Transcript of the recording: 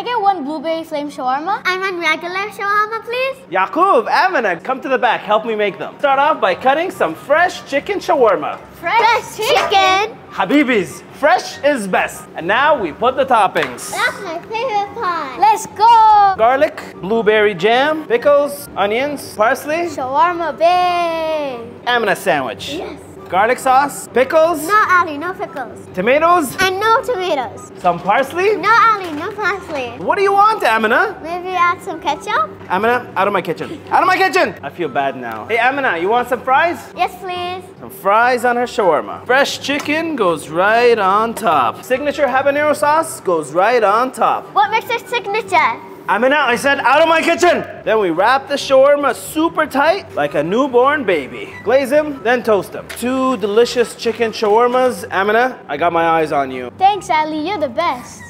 I get one blueberry flame shawarma? And one regular shawarma, please. Yaqub, Amina, come to the back. Help me make them. Start off by cutting some fresh chicken shawarma. Fresh, chicken. Habibis, fresh is best. And now we put the toppings. That's my favorite part. Let's go! Garlic, blueberry jam, pickles, onions, parsley, Shawarma bay. Amina sandwich. Yes. Garlic sauce, pickles, No Ali, no pickles. tomatoes, And no tomatoes. some parsley. No Ali, no parsley. What do you want, Amina? Maybe add some ketchup? Amina, out of my kitchen. Out of my kitchen! I feel bad now. Hey, Amina, you want some fries? Yes, please. Some fries on her shawarma. Fresh chicken goes right on top. Signature habanero sauce goes right on top. What makes it signature? Amina, I said out of my kitchen! Then we wrap the shawarma super tight like a newborn baby. Glaze them, then toast them. Two delicious chicken shawarmas. Amina, I got my eyes on you. Thanks, Ali. You're the best.